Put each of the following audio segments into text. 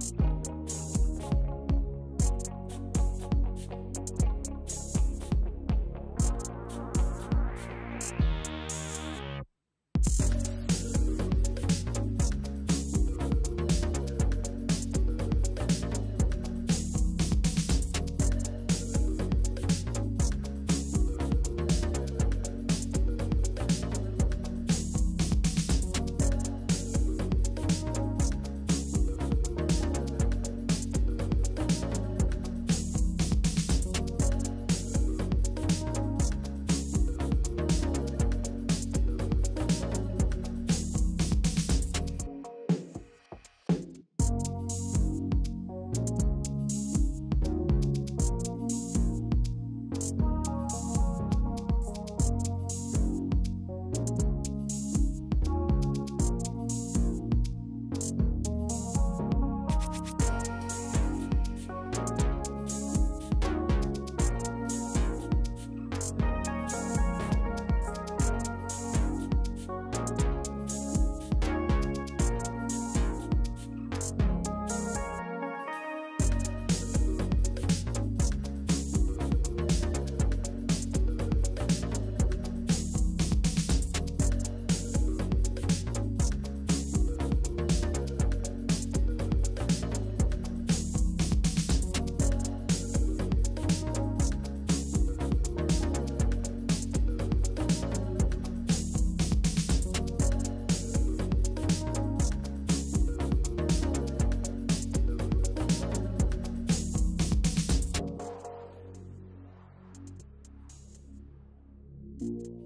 Bye. You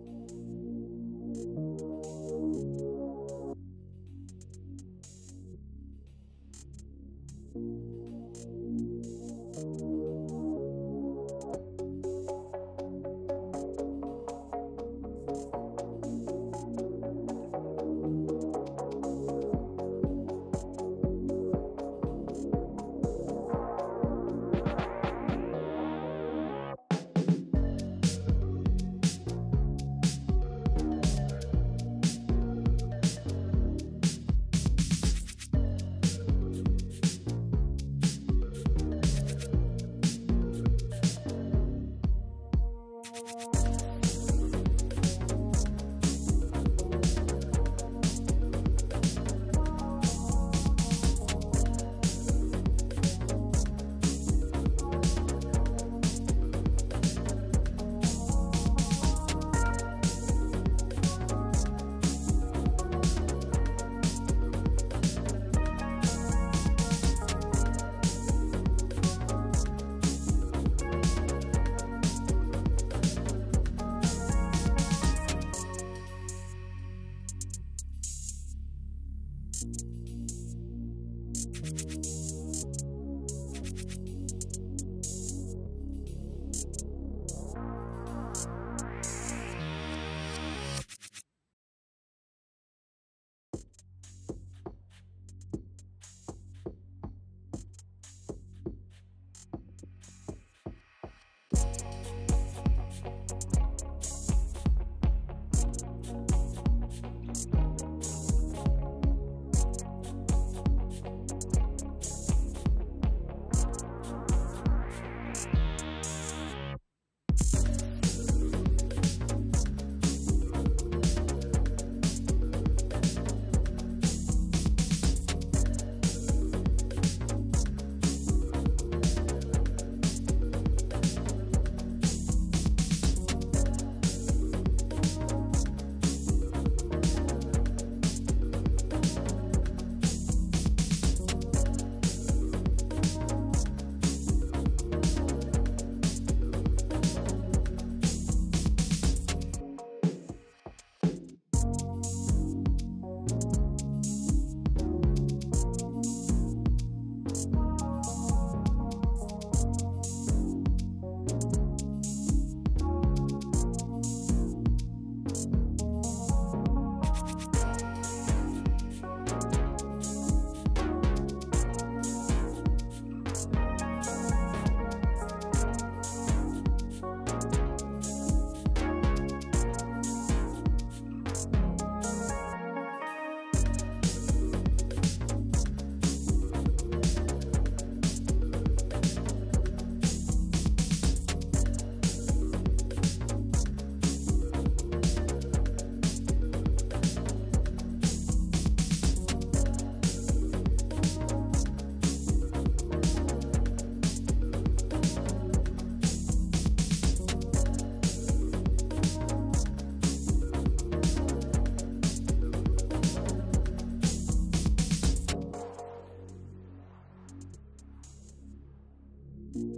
thank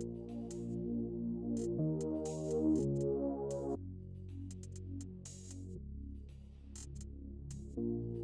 you